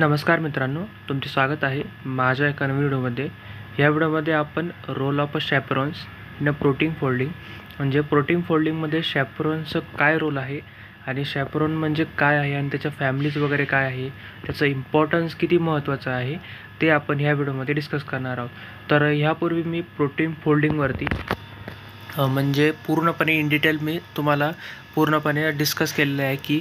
नमस्कार मित्रांनो तुमचे स्वागत आहे माझ्या एका नवीन व्हिडिओमध्ये. या व्हिडिओमध्ये आपण role of a chaperones in a protein folding म्हणजे प्रोटीन फोल्डिंगमध्ये शॅपरॉनचं काय रोल आहे आणि शॅपरॉन म्हणजे काय आहे आणि त्याच्या फॅमिलीज वगैरे काय आहे त्याचं इम्पॉर्टन्स किती महत्त्वाचं आहे ते आपण ह्या व्हिडिओमध्ये डिस्कस करणार आहोत. तर ह्यापूर्वी मी प्रोटीन फोल्डिंगवरती म्हणजे पूर्णपणे इन डिटेल मी तुम्हाला पूर्णपणे डिस्कस केलेलं आहे की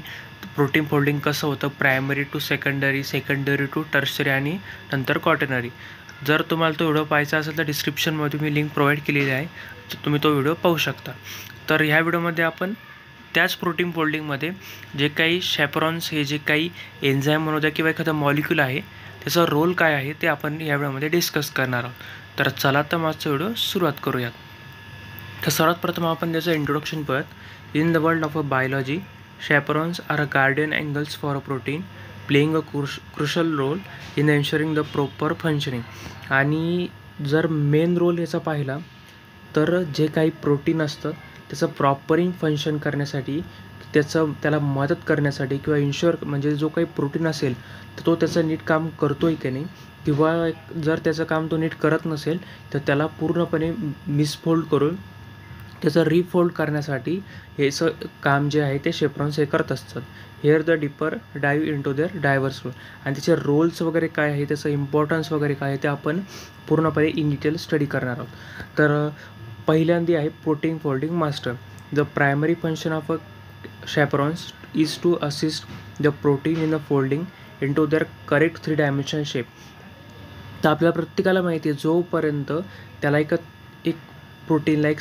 प्रोटीन फोल्डिंग कसं होतं? Primary to secondary secondary to tertiary आणि नंतर कॉटनरी जर तुम्हाला तो व्हिडिओ पाहायचा असेल तर डिस्क्रिप्शनमध्ये मी लिंक प्रोव्हाइड केलेली आहे. तर तुम्ही तो व्हिडिओ पाहू शकता. तर ह्या व्हिडिओमध्ये आपण त्याच प्रोटीन फोल्डिंगमध्ये जे काही शॅपरॉन्स हे जे काही एन्झाईम म्हणू द्या किंवा एखादं मॉलिक्यूल आहे त्याचा रोल काय आहे ते आपण या व्हिडिओमध्ये डिस्कस करणार आहोत. तर चला तर माझा व्हिडिओ सुरुवात करूयात. तर सर्वात प्रथम आपण त्याचं इंट्रोडक्शन पाहूयात in the world of a biology chaperones are a guardian angels for a protein a a crush crucial role in proper the functioning आणि जर मेन रोल याचा पाहिला तर जे काही प्रोटीन असतं त्याचं प्रॉपरिंग फंक्शन करण्यासाठी त्याचं त्याला मदत करण्यासाठी किंवा इन्शुअर म्हणजे जो काही प्रोटीन असेल तर तो त्याचं नीट काम करतो आहे की नाही किंवा जर त्याचं काम तो नीट करत नसेल तर त्याला पूर्णपणे मिसफोल्ड करून त्याचं रिफोल्ड करण्यासाठी हे स काम जे आहे ते शेप्रॉन्स हे करत असतात. Here the deeper dive into their diverse role आणि त्याचे रोल्स वगैरे काय आहे त्याचं इम्पॉर्टन्स वगैरे काय आहे ते आपण पूर्णपणे इन डिटेल स्टडी करणार आहोत. तर पहिल्यांदी आहे protein folding master the primary function of a chaperones is to assist the protein in the folding into their correct three dimension shape तर आपल्या प्रत्येकाला माहिती आहे जोपर्यंत त्याला एक एक प्रोटीनला एक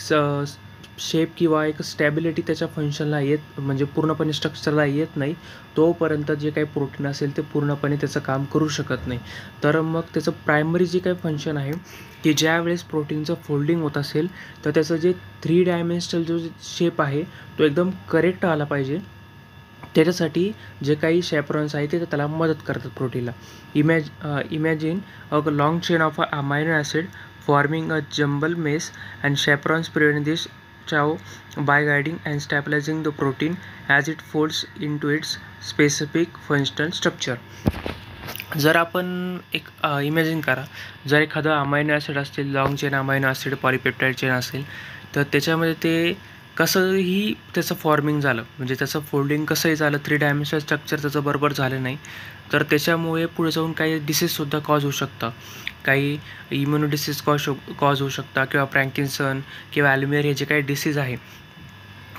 शेप किंवा एक स्टॅबिलिटी त्याच्या फंक्शनला येत म्हणजे पूर्णपणे स्ट्रक्चरला येत नाही तोपर्यंत जे काही प्रोटीन असेल ते पूर्णपणे त्याचं काम करू शकत नाही. तर मग त्याचं प्रायमरी जे काही फंक्शन आहे की ज्या वेळेस प्रोटीनचं फोल्डिंग होत असेल तर त्याचं जे थ्री डायमेन्शनल जो शेप आहे तो एकदम करेक्ट आला पाहिजे. त्याच्यासाठी जे काही शॅपरॉन्स आहे ते त्याला मदत करतात प्रोटीनला image imagine a long chain of amino acid forming a jumble mess and chaperones prevent this chow by guiding and stabilising the protein as it folds into its its specific structure. Structure जर आपण एक imagine करा जर एखादं amino acid असतील long chain amino acid polypeptide chain असेल तर त्याच्यामध्ये ते कसंही त्याचं फॉर्मिंग झालं म्हणजे त्याचं फोल्डिंग कसंही झालं थ्री डायमेन्शनल स्ट्रक्चर त्याचं बरोबर झालं नाही तर त्याच्यामुळे पुढे जाऊन काही डिसीजसुद्धा कॉज होऊ शकतं. काही इम्युनो डिसीज कॉज कॉज होऊ शकता किंवा प्रँकिन्सन किंवा ॲल्युमियर हे जे काही डिसीज आहे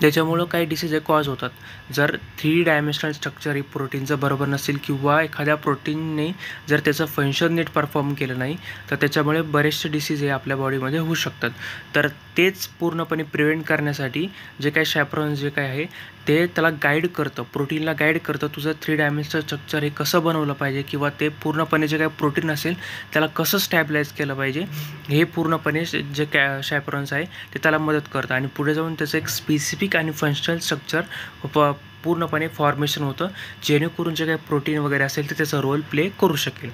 त्याच्यामुळं काही डिसीज हे कॉज होतात. जर थ्री डायमेन्शनल स्ट्रक्चर ही प्रोटीनचं बरोबर नसेल किंवा एखाद्या प्रोटीनने जर त्याचं फंक्शन नीट परफॉर्म केलं नाही तर त्याच्यामुळे बरेचसे डिसीज हे आपल्या बॉडीमध्ये होऊ शकतात. तर तेच पूर्णपणे प्रिव्हेंट करण्यासाठी जे काही शॅप्रॉन्स जे काय आहे ते त्याला गाईड करतं. प्रोटीनला गाईड करतं. तुझं थ्री डायमेन्शनल स्ट्रक्चर हे कसं बनवलं पाहिजे किंवा ते पूर्णपणे जे काही प्रोटीन असेल त्याला कसं स्टॅबलाइज केलं पाहिजे हे पूर्णपणे जे कॅ शॅपरॉन्स आहे ते त्याला मदत करतं. आणि पुढे जाऊन त्याचं एक स्पेसिफिक आणि फंक्शनल स्ट्रक्चर प पूर्णपणे फॉर्मेशन होतं जेणेकरून जे काही प्रोटीन वगैरे असेल ते त्याचा रोल प्ले करू शकेल.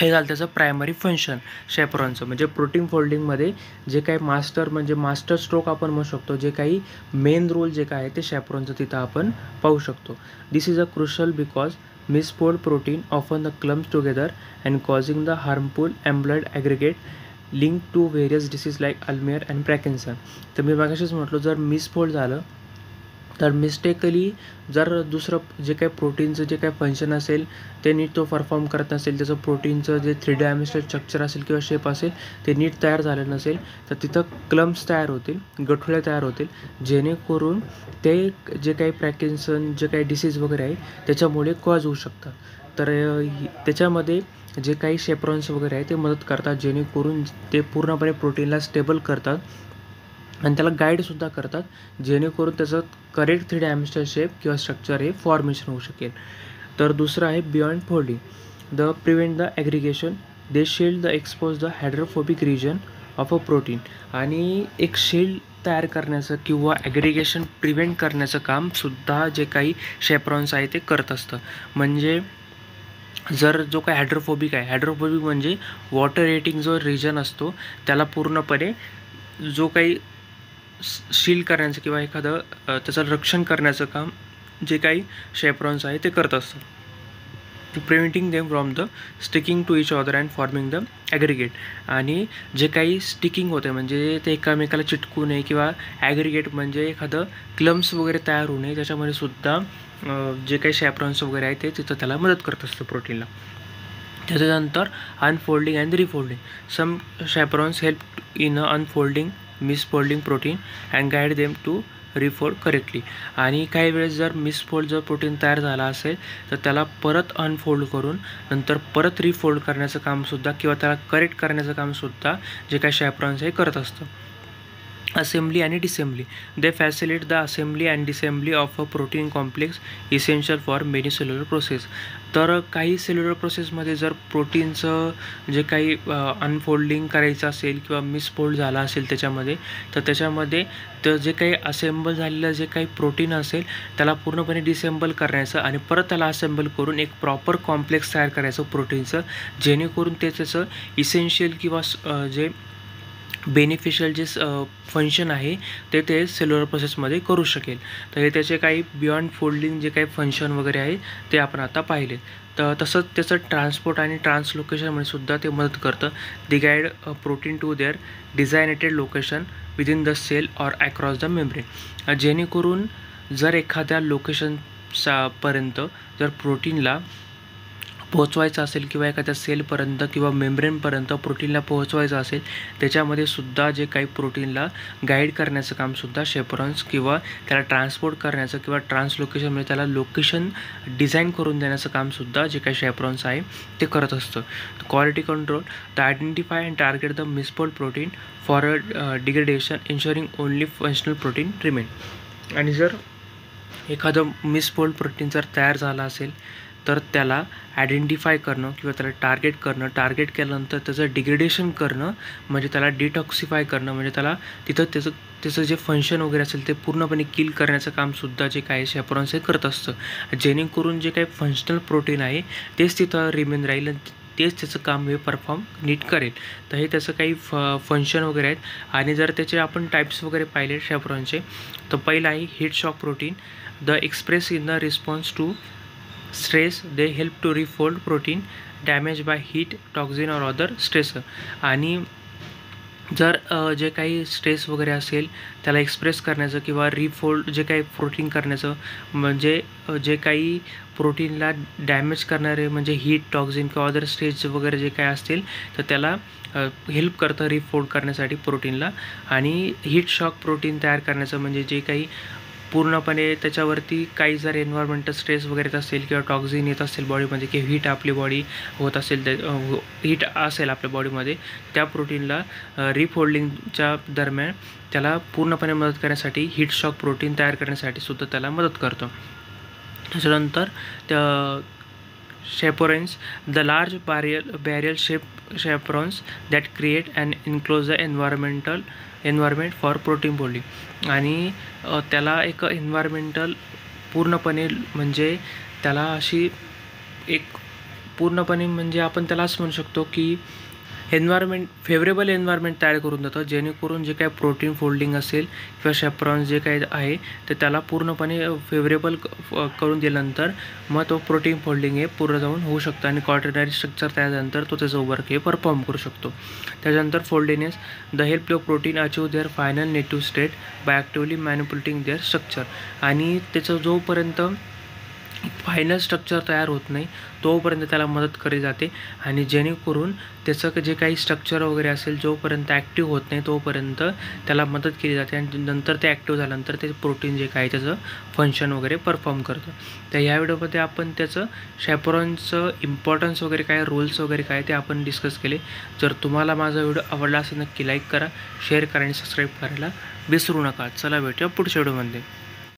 हे झालं त्याचं प्रायमरी फंक्शन शेप्रॉनचं म्हणजे प्रोटीन फोल्डिंगमध्ये जे काही मास्टर म्हणजे मास्टर स्ट्रोक आपण म्हणू शकतो जे काही मेन रोल जे काय आहे ते शेप्रॉनचं तिथं आपण पाहू शकतो. This is a crucial because misfold protein often the clumps together and causing the harmful amyloid aggregate link to various disease like Alzheimer and Parkinson तर मी मागाशीच म्हटलो जर मिसफोल्ड झालं तर मिस्टेकली जर दुसरं जे काही प्रोटीनचं जे काही फंक्शन असेल ते नीट तो परफॉर्म करत नसेल त्याचं प्रोटीनचं जे थ्री डायमेन्शनल स्ट्रक्चर असेल किंवा शेप असेल ते नीट तयार झालं नसेल तर तिथं क्लम्स तयार होतील गठुळे तयार होतील. जेणेकरून ते जे काही प्रॅकिन्सन जे काही डिसीज वगैरे आहे त्याच्यामुळे कॉज होऊ शकतात तर त्याच्यामध्ये जे काही शेप्रॉन्स वगैरे आहे ते मदत करतात जेणेकरून ते पूर्णपणे प्रोटीनला स्टेबल करतात. आणि त्याला गाईडसुद्धा करतात जेणेकरून त्याचं करेक्ट थ्री डायमेन्शनल शेप किंवा स्ट्रक्चर हे फॉर्मेशन होऊ शकेल. तर दुसरं आहे beyond folding the prevent the aggregation they shield the expose the hydrophobic region of a protein आणि एक शेल्ड तयार करण्याचं किंवा ॲग्रिगेशन प्रिव्हेंट करण्याचं कामसुद्धा जे काही शेप्रॉन्स आहे ते करत असतं. म्हणजे जर जो काही हायड्रोफोबिक आहे हायड्रोफोबिक म्हणजे वॉटर रेटिंग जो रिजन असतो त्याला पूर्णपणे जो काही शील करण्याचं किंवा एखादं त्याचं रक्षण करण्याचं काम जे काही शेप्रॉन्स आहे ते करत असतात. Preventing them from the sticking to each other and forming the aggregate आणि जे काही स्टिकिंग होते म्हणजे ते एकामेकाला चिटकू नये किंवा ॲग्रिगेट म्हणजे एखादं क्लम्स वगैरे तयार होऊ नये त्याच्यामध्ये सुद्धा जे काही शॅप्रॉन्स वगैरे आहे ते तिथं त्याला मदत करत असतं प्रोटीनला त्याच्यानंतर unfolding and refolding some chaperones help in unfolding misfolding protein and guide them to refold correctly आणि काही वेळेस जर मिसफोल्ड जर प्रोटीन तयार झाला असेल तर त्याला परत अनफोल्ड करून नंतर परत रिफोल्ड करण्याचं कामसुद्धा किंवा त्याला करेक्ट करण्याचं कामसुद्धा जे काही शॅप्रॉन्स हे करत असतं. असेंब्ली आणि disassembly they facilitate the assembly and disassembly of a protein complex essential for many cellular process तर काही सेल्युलर प्रोसेसमध्ये जर प्रोटीनचं जे काही अनफोल्डिंग करायचं असेल किंवा मिसफोल्ड झाला असेल त्याच्यामध्ये तर त्याच्यामध्ये तर जे काही असेंबल झालेलं जे काही प्रोटीन असेल त्याला पूर्णपणे डिसेंबल करण्याचं आणि परत त्याला असेंबल करून एक प्रॉपर कॉम्प्लेक्स तयार करायचं प्रोटीनचं जेणेकरून ते त्याचं इसेन्शियल किंवा जे बेनिफिशियल जे फंक्शन आहे ते ते सेल्युलर प्रोसेसमध्ये करू शकेल. तर हे त्याचे काही बियॉन्ड फोल्डिंग जे काही फंक्शन वगैरे आहे ते आपण आता पाहिले. तर तसंच त्याचं ट्रान्सपोर्ट आणि ट्रान्सलोकेशनमध्ये सुद्धा ते मदत करतं. The guide protein to their designated location within the cell or across the membrane जेणेकरून जर एखाद्या लोकेशनसापर्यंत जर प्रोटीनला पोहोचवायचं असेल किंवा एखाद्या सेलपर्यंत किंवा मेम्ब्रेनपर्यंत प्रोटीनला पोहोचवायचं असेल त्याच्यामध्ये सुद्धा जे काही प्रोटीनला गाईड करण्याचं कामसुद्धा शेपरॉन्स किंवा त्याला ट्रान्सपोर्ट करण्याचं किंवा ट्रान्सलोकेशन म्हणजे त्याला लोकेशन डिझाईन करून देण्याचं कामसुद्धा जे काही शेपरॉन्स आहे ते करत असतं. Quality control the identify and target the misfolded protein for a degradation ensuring only functional protein remain आणि जर एखादं मिसपोल्ड प्रोटीन जर तयार झाला असेल तर त्याला आयडेंटिफाय करणं किंवा त्याला टार्गेट करणं टार्गेट केल्यानंतर त्याचं डिग्रेडेशन करणं म्हणजे त्याला डिटॉक्सिफाय करणं म्हणजे त्याला तिथं त्याचं त्याचं जे फंक्शन वगैरे असेल ते पूर्णपणे किल करण्याचं कामसुद्धा जे काय शेपरॉन्स हे करत असतं. जेणेकरून जे काही फंक्शनल प्रोटीन आहे तेच तिथं रिमेन राहील आणि तेच त्याचं काम हे परफॉर्म नीट करेल. तर हे त्याचं काही फ फंक्शन वगैरे आहेत. आणि जर त्याचे आपण टाईप्स वगैरे पाहिले शेपरॉनचे तर पहिलं आहे heat shock protein the express in the response to stress they help to refold protein damage by heat toxin or other stress आणि जर जे काही स्ट्रेस वगैरे असेल त्याला एक्सप्रेस करण्याचं किंवा रिफोल्ड जे काही प्रोटीन करण्याचं म्हणजे जे काही प्रोटीनला डॅमेज करणारे म्हणजे हीट टॉक्झिन किंवा अदर स्ट्रेस वगैरे जे काही असतील तर त्याला हेल्प करतं रिफोल्ड करण्यासाठी प्रोटीनला आणि हीट शॉक प्रोटीन तयार करण्याचं म्हणजे जे काही पूर्णपणे त्याच्यावरती काही जर एन्व्हायरमेंटल स्ट्रेस वगैरे येत असेल किंवा टॉक्झिन येत असेल बॉडीमध्ये किंवा हीट आपली बॉडी होत असेल हीट हो- असेल आपल्या बॉडीमध्ये त्या प्रोटीनला रिफोल्डिंगच्या दरम्यान त्याला पूर्णपणे मदत करण्यासाठी हीट शॉक प्रोटीन तयार करण्यासाठी सुद्धा त्याला मदत करतो. त्याच्यानंतर त्या chaperones the large barrel barrel shape chaperones that create and enclose the environmental environment for protein folding आणि त्याला एक एन्व्हायरमेंटल पूर्णपणे म्हणजे त्याला अशी एक पूर्णपणे म्हणजे आपण त्याला असं म्हणू शकतो की एन्व्हायरमेंट फेवरेबल एन्व्हायरमेंट तयार करून देतं. जेणेकरून जे काही प्रोटीन फोल्डिंग असेल किंवा शेप्रॉन्स जे काही आहे तर त्याला पूर्णपणे फेवरेबल करून दिल्यानंतर मग तो प्रोटीन फोल्डिंग हे पूर्ण जाऊन होऊ शकतं आणि कॉर्टनरी स्ट्रक्चर तयार झाल्यानंतर तो त्याचं वर्क हे परफॉर्म करू शकतो. त्याच्यानंतर foldases the help of protein achieve their final native state by actively manipulating their structure आणि त्याचं जोपर्यंत फायनल स्ट्रक्चर तयार होत नाही तोपर्यंत त्याला मदत केली जाते आणि जेणेकरून त्याचं जे काही स्ट्रक्चर वगैरे असेल जोपर्यंत ॲक्टिव्ह होत नाही तोपर्यंत त्याला मदत केली जाते आणि नंतर ते ॲक्टिव्ह झाल्यानंतर ते प्रोटीन जे काही त्याचं फंक्शन वगैरे परफॉर्म करतं. तर ह्या व्हिडिओमध्ये आपण त्याचं शॅपरॉनचं इम्पॉर्टन्स वगैरे काय रोल्स वगैरे काय ते आपण डिस्कस केले. जर तुम्हाला माझा व्हिडिओ आवडला असेल नक्की लाईक करा शेअर करा आणि सबस्क्राईब करायला विसरू नका. चला भेटूया पुढच्या व्हिडिओमध्ये.